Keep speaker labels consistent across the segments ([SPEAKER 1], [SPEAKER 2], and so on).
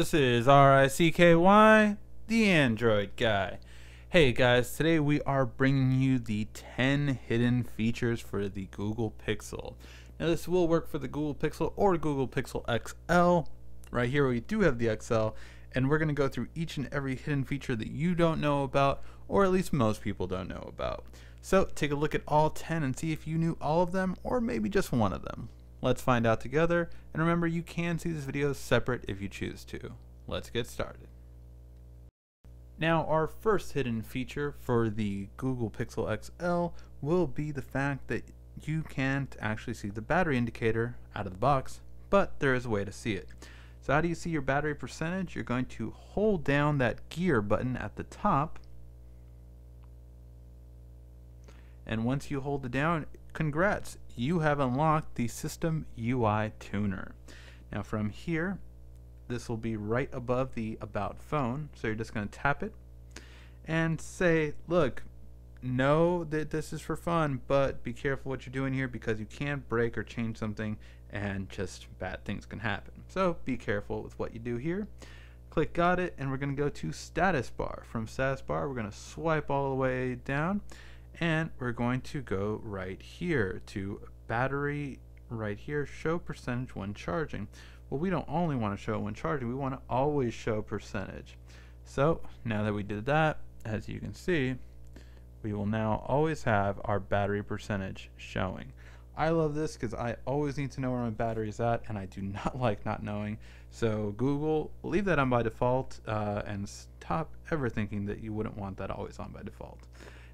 [SPEAKER 1] This is R-I-C-K-Y, the Android guy. Hey guys, today we are bringing you the 10 hidden features for the Google Pixel. Now this will work for the Google Pixel or Google Pixel XL. Right here we do have the XL, and we're going to go through each and every hidden feature that you don't know about, or at least most people don't know about. So take a look at all 10 and see if you knew all of them, or maybe just one of them. Let's find out together, and remember you can see this video separate if you choose to. Let's get started. Now our first hidden feature for the Google Pixel XL will be the fact that you can't actually see the battery indicator out of the box, but there is a way to see it. So how do you see your battery percentage? You're going to hold down that gear button at the top, and once you hold it down, congrats, you have unlocked the System UI Tuner. Now from here, this will be right above the About phone, so you're just going to tap it and say, look, know that this is for fun, but be careful what you're doing here because you can't break or change something and just bad things can happen. So be careful with what you do here. Click got it and we're going to go to status bar. From status bar we're going to swipe all the way down and we're going to go right here to battery right here. Show percentage when charging. Well we don't only want to show when charging we want to always show percentage. So now that we did that as you can see we will now always have our battery percentage showing. I love this because I always need to know where my battery is at and I do not like not knowing. So Google leave that on by default uh, and stop ever thinking that you wouldn't want that always on by default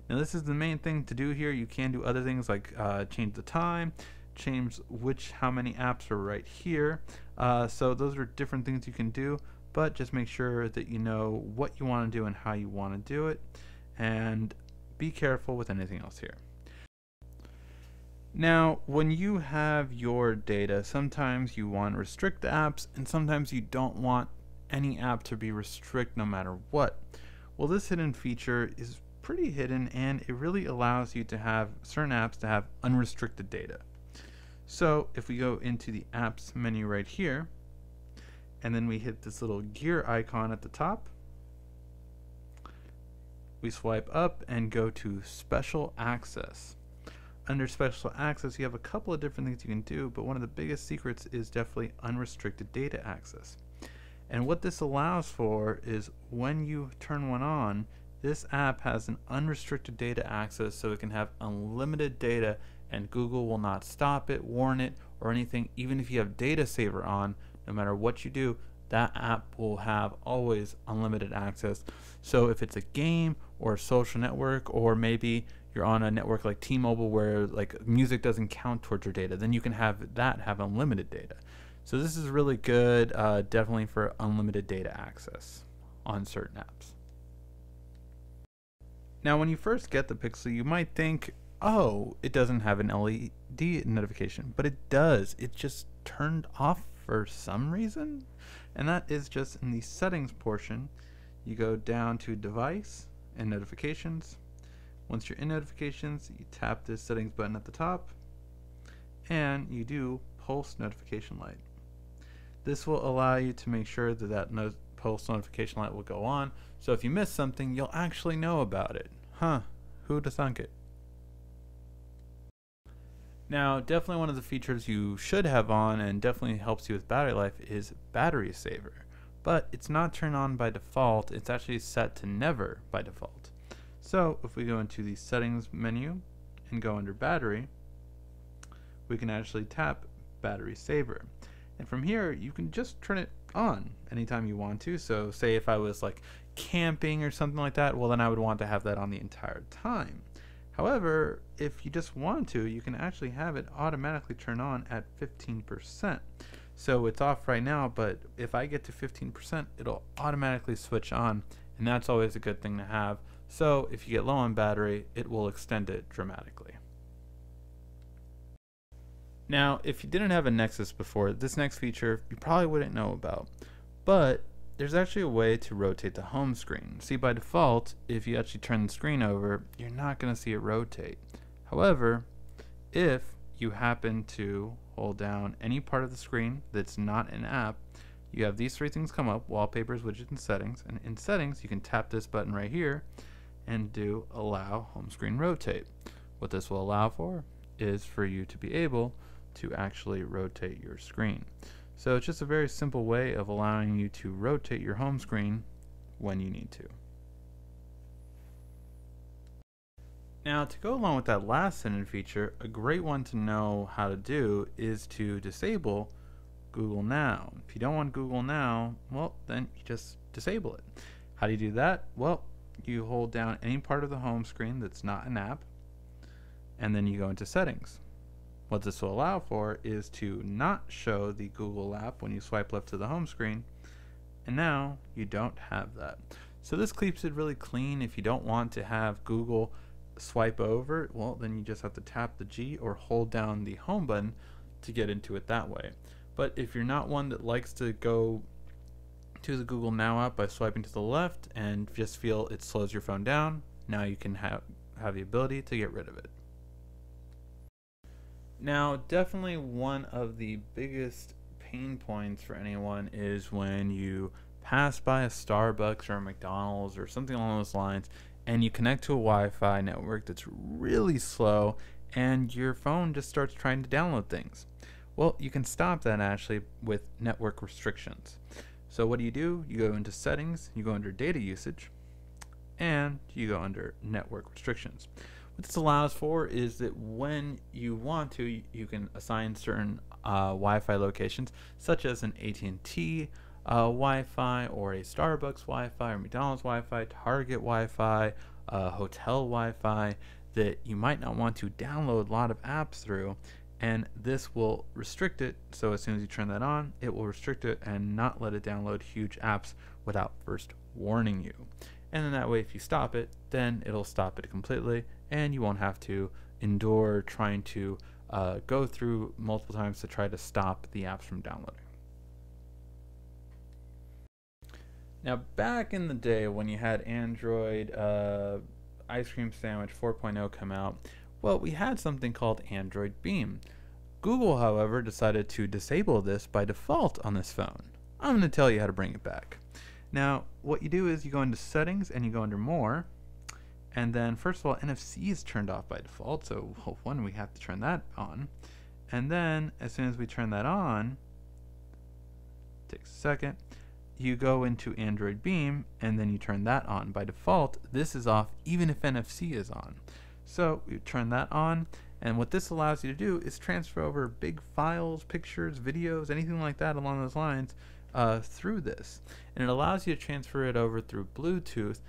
[SPEAKER 1] now this is the main thing to do here. You can do other things like uh, change the time, change which how many apps are right here. Uh, so those are different things you can do, but just make sure that you know what you want to do and how you want to do it, and be careful with anything else here. Now, when you have your data, sometimes you want to restrict the apps, and sometimes you don't want any app to be restrict no matter what. Well, this hidden feature is pretty hidden and it really allows you to have certain apps to have unrestricted data. So if we go into the apps menu right here and then we hit this little gear icon at the top we swipe up and go to special access. Under special access you have a couple of different things you can do but one of the biggest secrets is definitely unrestricted data access. And what this allows for is when you turn one on this app has an unrestricted data access so it can have unlimited data and Google will not stop it, warn it, or anything. Even if you have data saver on, no matter what you do, that app will have always unlimited access. So if it's a game or a social network, or maybe you're on a network like T-Mobile where like music doesn't count towards your data, then you can have that have unlimited data. So this is really good, uh, definitely for unlimited data access on certain apps. Now when you first get the Pixel you might think, oh, it doesn't have an LED notification, but it does. It just turned off for some reason. And that is just in the settings portion. You go down to device and notifications. Once you're in notifications, you tap this settings button at the top and you do pulse notification light. This will allow you to make sure that that no pulse notification light will go on. So if you miss something, you'll actually know about it. Huh, who'd have thunk it? Now, definitely one of the features you should have on and definitely helps you with battery life is battery saver. But it's not turned on by default, it's actually set to never by default. So, if we go into the settings menu and go under battery, we can actually tap battery saver. And from here, you can just turn it on anytime you want to. So say if I was like camping or something like that, well then I would want to have that on the entire time. However, if you just want to, you can actually have it automatically turn on at 15%. So it's off right now, but if I get to 15%, it'll automatically switch on, and that's always a good thing to have. So if you get low on battery, it will extend it dramatically. Now, if you didn't have a Nexus before, this next feature you probably wouldn't know about. But there's actually a way to rotate the home screen. See, by default, if you actually turn the screen over, you're not going to see it rotate. However, if you happen to hold down any part of the screen that's not an app, you have these three things come up, wallpapers, widgets, and settings. And in settings, you can tap this button right here and do allow home screen rotate. What this will allow for is for you to be able to actually rotate your screen. So it's just a very simple way of allowing you to rotate your home screen when you need to. Now to go along with that last hidden feature, a great one to know how to do is to disable Google Now. If you don't want Google Now, well then you just disable it. How do you do that? Well, you hold down any part of the home screen that's not an app and then you go into settings. What this will allow for is to not show the Google app when you swipe left to the home screen and now you don't have that. So this keeps it really clean. If you don't want to have Google swipe over, well then you just have to tap the G or hold down the home button to get into it that way. But if you're not one that likes to go to the Google Now app by swiping to the left and just feel it slows your phone down, now you can have, have the ability to get rid of it. Now, definitely one of the biggest pain points for anyone is when you pass by a Starbucks or a McDonald's or something along those lines and you connect to a Wi-Fi network that's really slow and your phone just starts trying to download things. Well, you can stop that actually with network restrictions. So what do you do? You go into settings, you go under data usage, and you go under network restrictions. What this allows for is that when you want to, you can assign certain uh, Wi-Fi locations, such as an AT&T uh, Wi-Fi or a Starbucks Wi-Fi or McDonald's Wi-Fi, Target Wi-Fi, hotel Wi-Fi that you might not want to download a lot of apps through and this will restrict it. So as soon as you turn that on it will restrict it and not let it download huge apps without first warning you and then that way if you stop it then it'll stop it completely and you won't have to endure trying to uh, go through multiple times to try to stop the apps from downloading now back in the day when you had android uh, ice cream sandwich 4.0 come out well, we had something called Android Beam. Google, however, decided to disable this by default on this phone. I'm going to tell you how to bring it back. Now, what you do is you go into settings and you go under more. And then first of all, NFC is turned off by default. So well, one, we have to turn that on. And then as soon as we turn that on, takes a second, you go into Android Beam and then you turn that on. By default, this is off even if NFC is on. So you turn that on and what this allows you to do is transfer over big files, pictures, videos, anything like that along those lines uh, through this. And it allows you to transfer it over through Bluetooth.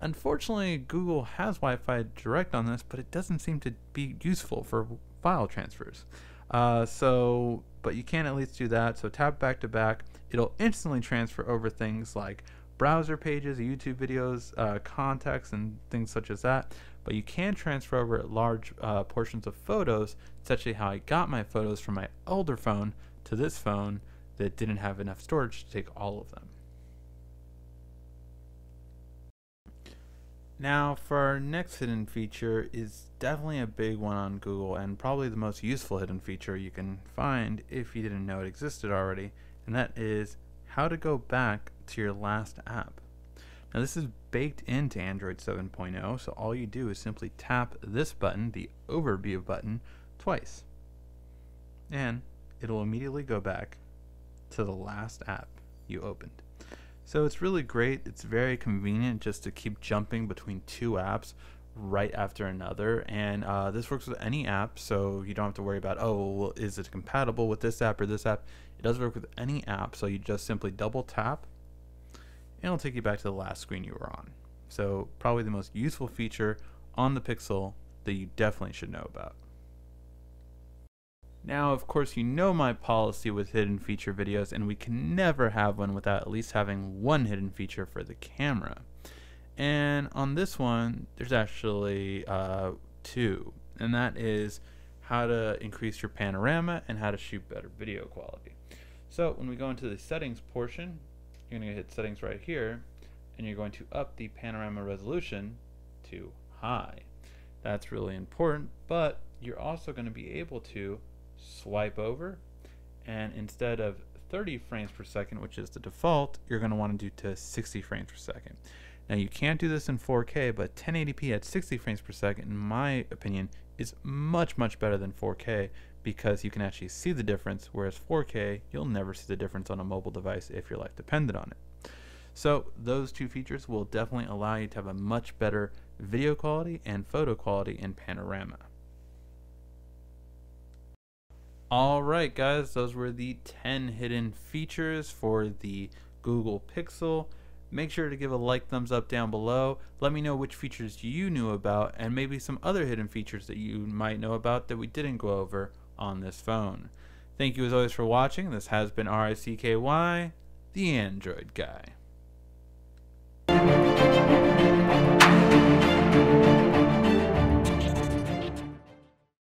[SPEAKER 1] Unfortunately, Google has Wi-Fi direct on this, but it doesn't seem to be useful for file transfers. Uh, so, but you can at least do that. So tap back to back. It'll instantly transfer over things like browser pages, YouTube videos, uh, contacts, and things such as that but you can transfer over large uh, portions of photos. It's actually how I got my photos from my older phone to this phone that didn't have enough storage to take all of them. Now for our next hidden feature is definitely a big one on Google and probably the most useful hidden feature you can find if you didn't know it existed already and that is how to go back to your last app. Now this is baked into Android 7.0, so all you do is simply tap this button, the overview button, twice. And it'll immediately go back to the last app you opened. So it's really great. It's very convenient just to keep jumping between two apps right after another. And uh, this works with any app, so you don't have to worry about, oh, well, is it compatible with this app or this app? It does work with any app, so you just simply double tap and it'll take you back to the last screen you were on. So probably the most useful feature on the Pixel that you definitely should know about. Now, of course, you know my policy with hidden feature videos, and we can never have one without at least having one hidden feature for the camera. And on this one, there's actually uh, two, and that is how to increase your panorama and how to shoot better video quality. So when we go into the settings portion, you're going to hit settings right here and you're going to up the panorama resolution to high. That's really important, but you're also going to be able to swipe over and instead of 30 frames per second, which is the default, you're going to want to do to 60 frames per second. Now you can't do this in 4K, but 1080p at 60 frames per second, in my opinion, is much, much better than 4K because you can actually see the difference, whereas 4K, you'll never see the difference on a mobile device if your life depended on it. So those two features will definitely allow you to have a much better video quality and photo quality in Panorama. Alright guys, those were the 10 hidden features for the Google Pixel. Make sure to give a like thumbs up down below. Let me know which features you knew about and maybe some other hidden features that you might know about that we didn't go over on this phone. Thank you as always for watching. This has been RICKY, the Android Guy.